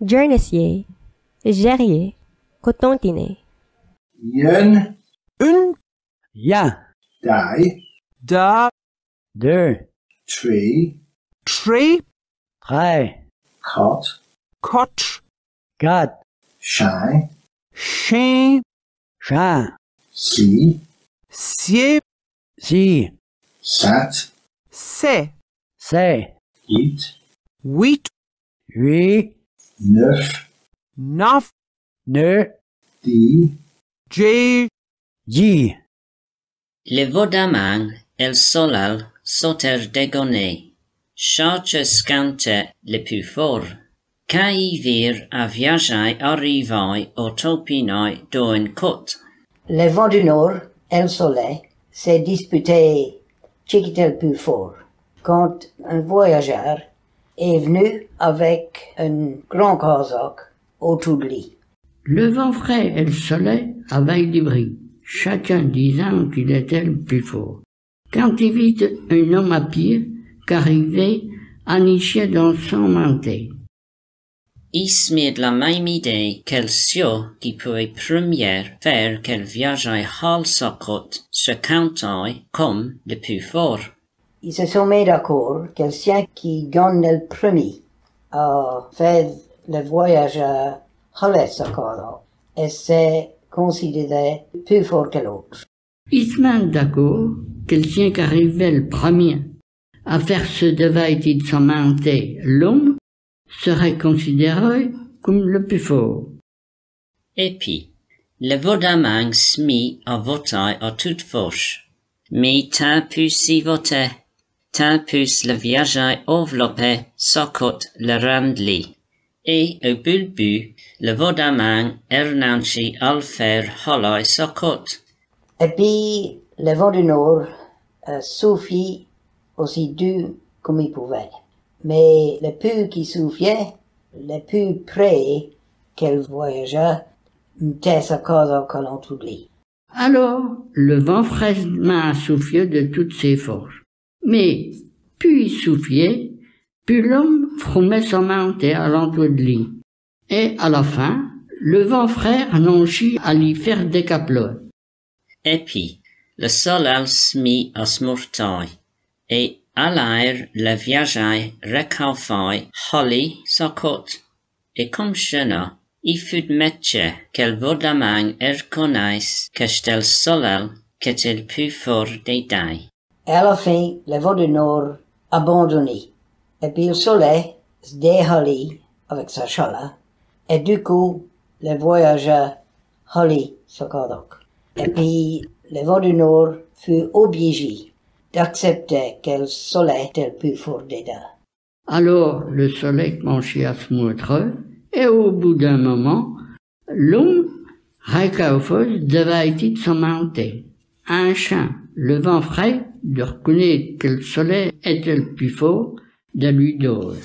Jernessier, Gerrier, Cotontiné. Yen, un, Ja, die, da, deux, tree, tre, drei, cot, kot, quatre, shy, chien, chat, see, sied, six, sat, se, sept, eat, huit, huit, neuf, neuf, neuf, dix, dix, dix. Le vodamang el solal soter degoné, charge scante le plus fort, cae vir a viagai arrivai o topinoi doen cot. Le vent du nord, El Soleil, s'est disputé Chiquitel plus fort quand un voyageur est venu avec un grand casaque autour de lui. Le vent frais et le soleil avaient du bris, chacun disant qu'il était le plus fort. Quand il vit un homme à pied qu'arrivait à nicher dans son manteau. Ismid la même idée qu'elle sio qui pouvait première faire qu'elle viageait hal socot se cantai comme le plus fort. Ils se sont mis d'accord que le sien qui gagne le premier a fait le voyage à Holles et c'est considéré plus fort que l'autre. Ils se mettent d'accord que le sien qu'arrivait le premier à faire ce devait de son manteau l'homme serait considéré comme le plus fort. Et puis, le vodamang smi a votai a toute fauche. Mais ta pu si voter, ta pus le viageai enveloppé socot le randli. Et au bulbu, le vodamang ernanchi al faire holoi socot. Et puis, le vent du nord a soufflé aussi dur comme il pouvait. Mais le peu qui soufflait, le plus près qu'elle voyagea, mettait sa cause tout lui. Alors, le vent fraîchement soufflait de toutes ses forces. Mais, plus il soufflait, plus l'homme fromait son manteau à l'entour de lui. Et à la fin, le vent frais annonçait à lui faire des caplots. Et puis, le soleil smi a smurtai. Et à l'air, le viageai recalfai holly socot. Et comme chena, il fut métier qu'elle vodamang er connaisse que stel soleil qu'est le plus fort des dailles. À la fin, le vent du nord abandonné. Et puis le soleil se déhalit avec sa chaleur. Et du coup, le voyageur halit sa cadoc. Et puis, le vent du nord fut obligé d'accepter que le soleil était plus fort des. Alors, le soleil commençait à se montrer, et au bout d'un moment, l'homme, Raikaufos, devait être manteau. Un chien, le vent frais, de reconnaître que le soleil était le plus fort, de lui donner.